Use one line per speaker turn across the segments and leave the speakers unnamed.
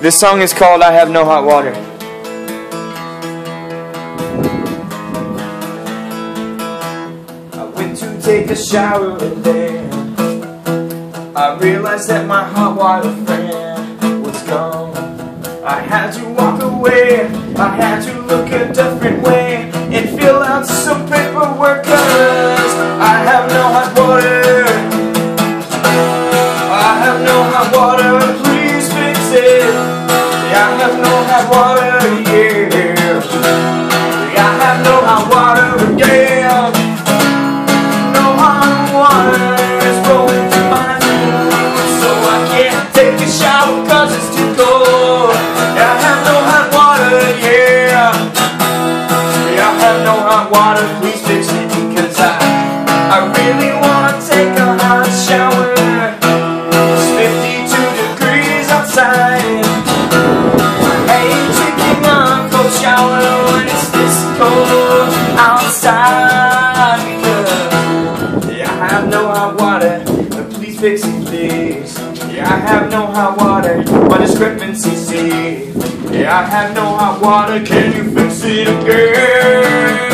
This song is called I Have No Hot Water. I went to take a shower and then I realized that my hot water friend was gone. I had to walk away, I had to look a different way and fill out some paperwork cause I have no hot water. I have no hot water, shower 'cause it's too cold. I have no hot water, yeah. I have no hot water, please fix it because I, I really wanna take a hot shower. It's 52 degrees outside. I ain't taking a cold shower when it's this cold outside. Yeah, I have no hot water, please fix it, please. Yeah, I have no hot water, my discrepancy. Yeah, I have no hot water, can you fix it again?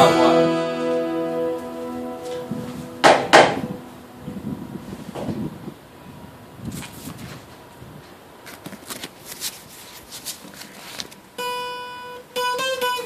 power.